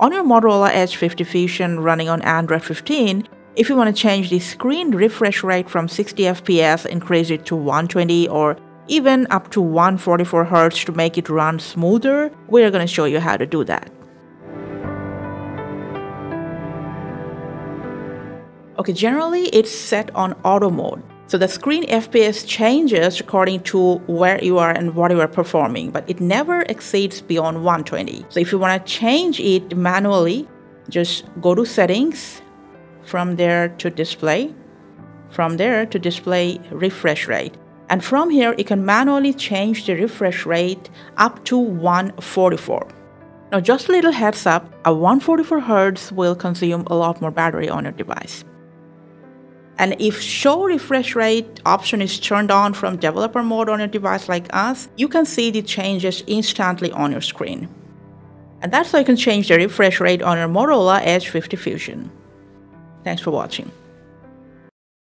On your Motorola Edge 50 Fusion running on Android 15, if you want to change the screen refresh rate from 60 FPS, increase it to 120 or even up to 144 Hz to make it run smoother, we're going to show you how to do that. Okay, generally it's set on auto mode. So the screen FPS changes according to where you are and what you are performing, but it never exceeds beyond 120. So if you want to change it manually, just go to settings, from there to display, from there to display refresh rate. And from here, you can manually change the refresh rate up to 144. Now, just a little heads up, a 144 Hz will consume a lot more battery on your device. And if show refresh rate option is turned on from developer mode on your device like us, you can see the changes instantly on your screen. And that's how you can change the refresh rate on your Motorola Edge 50 Fusion. Thanks for watching.